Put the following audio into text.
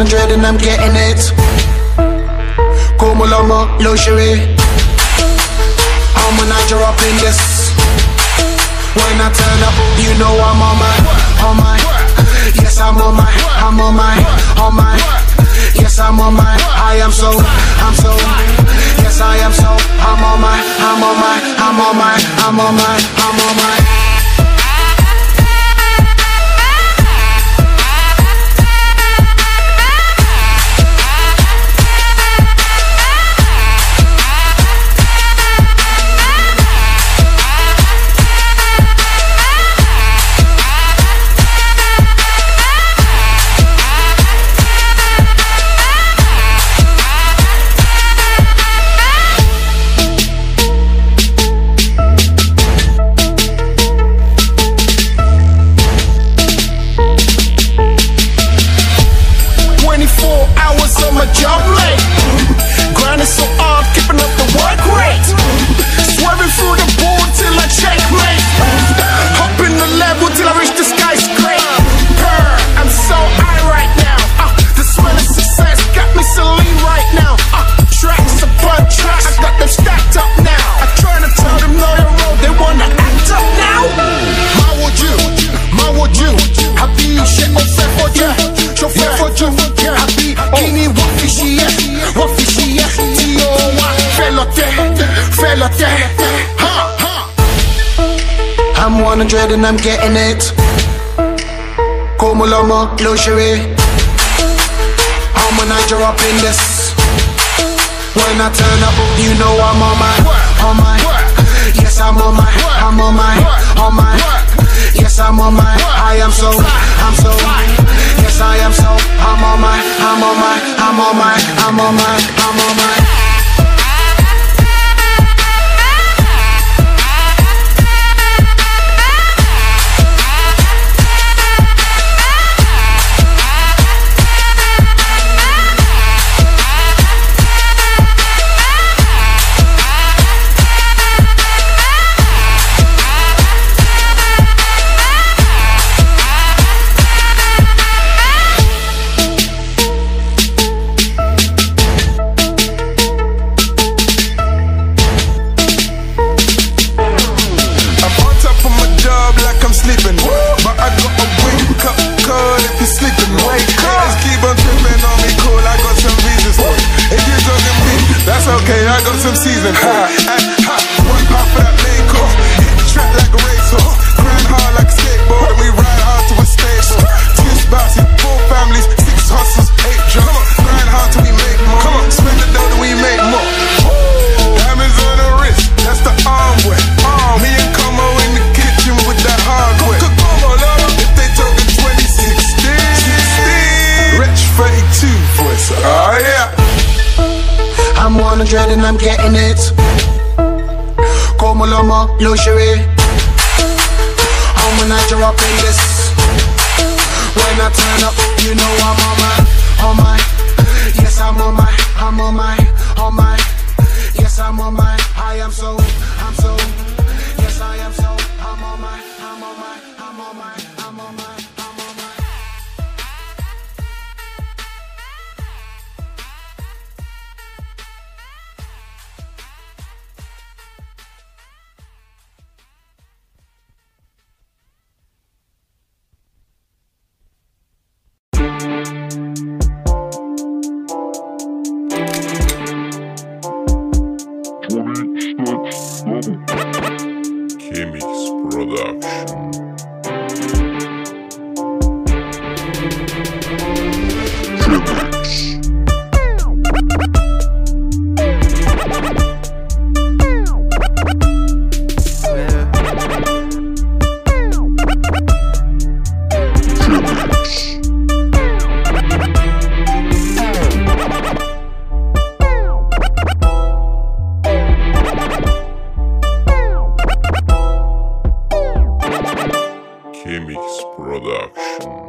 and I'm getting it. Como lomo, luxury. I'm a Niger up in this. When I turn up, you know I'm on my, on my. Yes, I'm on my, I'm on my, on my. Yes, I'm on my, I am so, I'm so. Yes, I am so, I'm on my, I'm on my, I'm on my, I'm on my, I'm on my. I'm 100 and I'm getting it. Como lomo, luxury. I'm a Niger up in this. When I turn up, you know I'm on my, on my. Yes, I'm on my, I'm on my, on my. Yes, I'm on my, I am so, I'm so. Yes, I am so, I'm on my, I'm on my, I'm on my, I'm on my, I'm on my. season. I'm getting it. Como lomo, luxury. I'm a Niger up in this. When I turn up, you know I'm on my, on my. Yes, I'm on my, I'm on my, on my. Yes, I'm on my. I am so, I'm so. Yes, I am so. I'm on my, I'm on my, I'm on my. Chemix Production. Production.